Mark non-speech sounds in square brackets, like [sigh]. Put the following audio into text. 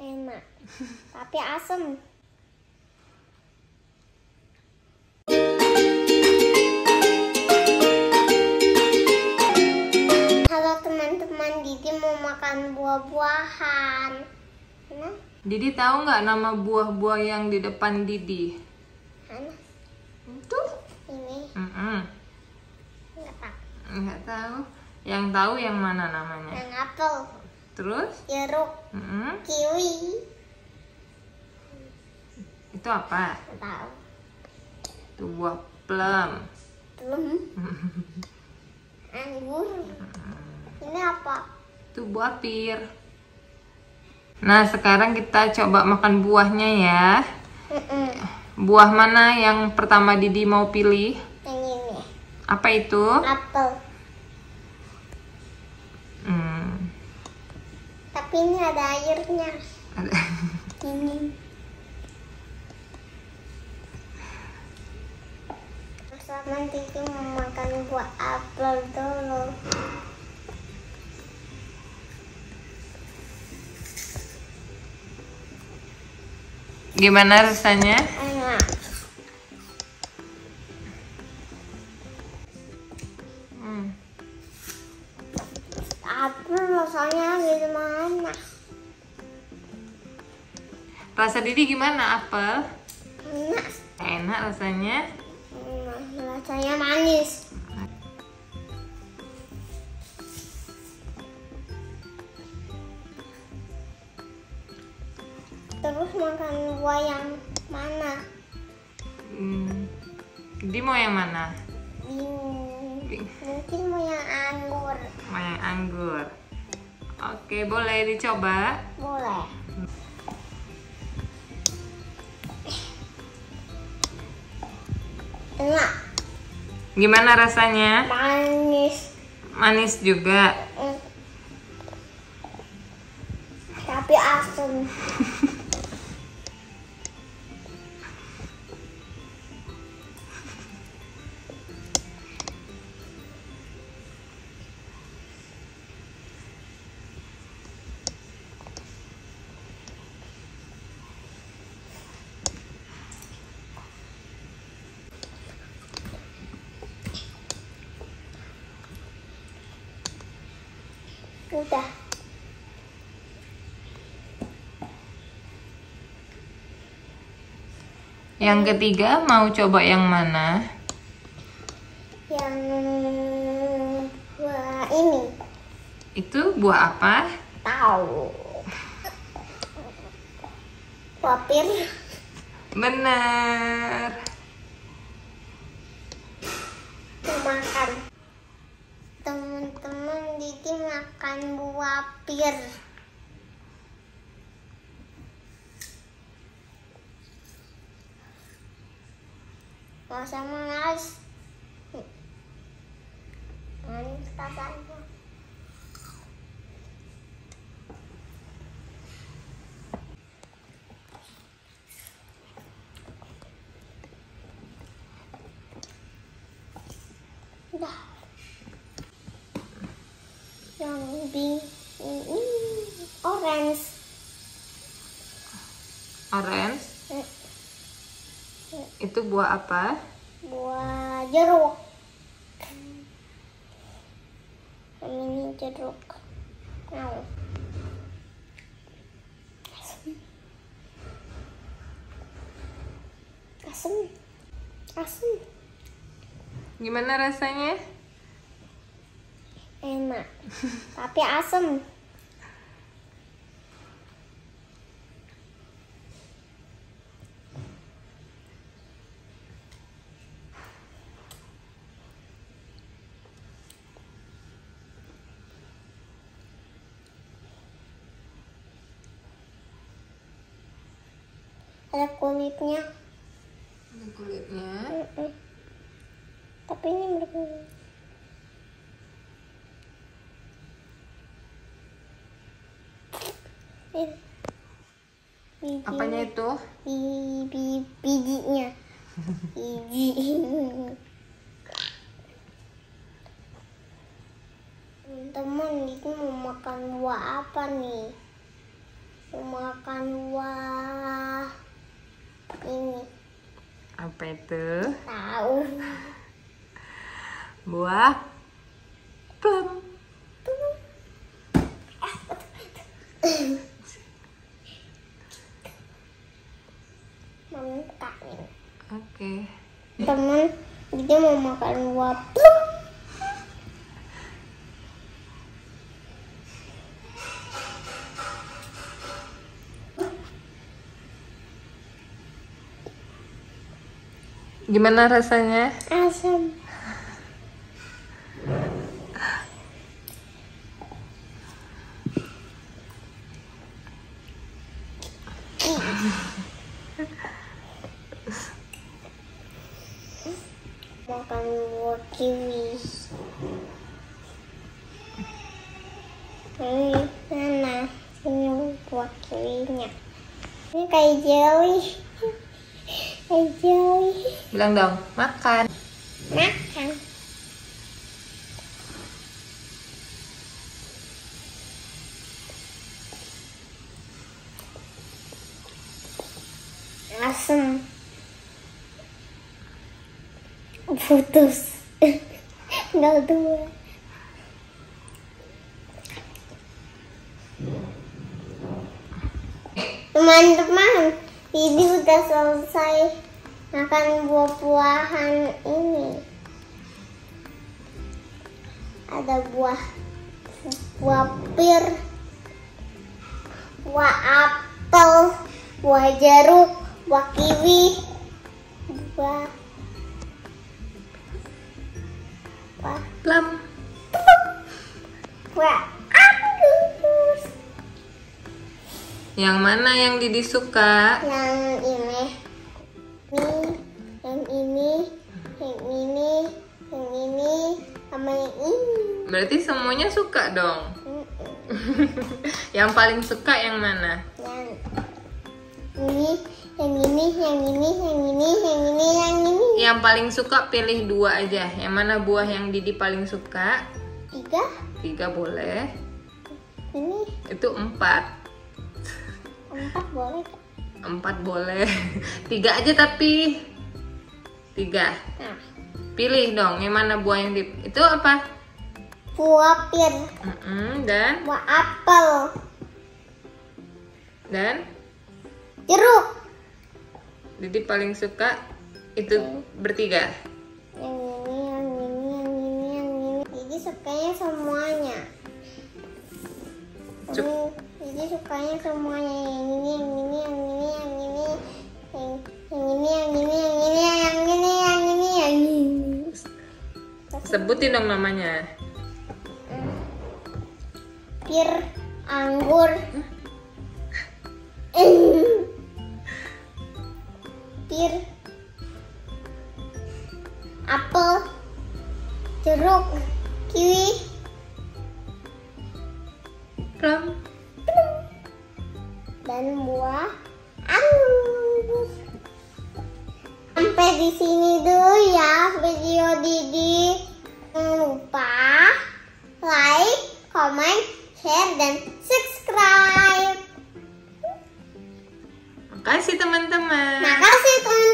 enak. [laughs] Tapi asem. Halo teman-teman Didi mau makan buah-buahan. Mana Didi tahu nggak nama buah-buah yang di depan Didi? mana Itu? ini. Nggak tahu Nggak tahu. Yang tahu yang mana namanya? yang apel Terus? jeruk Mm-mm. kiwi Itu apa? tahu Itu buah plum. belum anggur ini apa Itu buah pir. Nah, sekarang kita coba makan buahnya ya. Mm-mm. Buah mana yang pertama Didi mau pilih? yang ini Apa itu? apel tapi ini ada airnya. Ada- ini. Sama Titi mau makan buah apel dulu. Gimana rasanya? Rasanya gimana Rasa Didi gimana apel? enak Enak rasanya. Rasanya manis terus makan buah yang mana Hmm. Didi mau yang mana? bingung mungkin mau yang anggur Mau yang anggur. Oke, boleh dicoba. boleh enak Gimana rasanya? manis Manis juga. Mm. tapi asam [laughs] udah Yang ketiga mau coba yang mana? yang buah ini Itu buah apa? tahu papir Bener. mau makan teman-teman Didi makan buah pir. Manis manis rasanya Udah. Yang bing ini orange. Orange. Itu buah apa? Buah jeruk. Ini jeruk. Mau. Asam. Asam. Asam. Gimana rasanya? Enak. Tapi asam. Ada kulitnya. Ini kulitnya. Mm-mm. Tapi ini berbeda. Biji- Apanya itu? bi- bi- bijinya. Biji. Teman-teman, ini mau makan buah apa nih? makan buah ini Apa itu? tahu Buah plum. Mami bukain. Oke. Teman dia mau makan plum Gimana rasanya? asam makan buah kiwi ini mana ini buah kiwinya ini kayak jelly [laughs] kayak jelly Bilang dong, makan. makan. Asam putus. [laughs] Nggak dua teman-teman ini udah selesai makan buah-buahan ini ada buah buah pir buah apel buah jeruk buah kiwi buah buah Plum. buah Yang mana yang Didi suka? yang ini ini yang ini yang ini yang ini sama yang ini Berarti semuanya suka dong. Mm-mm. [laughs] yang paling suka yang mana? yang ini yang ini yang ini yang ini yang ini yang ini Yang paling suka pilih dua aja. Yang mana buah yang Didi paling suka? tiga Tiga boleh. ini Itu empat. Empat boleh? Empat boleh. [laughs] Tiga aja tapi. Tiga. nah Pilih dong. Yang mana buah yang di... Itu apa? buah pir Mm-mm, dan buah apel dan jeruk Didi paling suka itu bertiga. yang ini yang ini yang ini yang ini jadi sukanya semuanya Cuk. Hmm, jadi sukanya semuanya yang ini yang ini yang ini yang ini yang yang ini yang ini yang ini yang ini yang ini yang ini. Sebutin dong namanya. pir anggur. Pir apel jeruk kiwi dan buah anggur. Sampai di sini dulu ya video Didi. Jangan lupa like, comment, share, dan subscribe. Makasih teman-teman. Makasih teman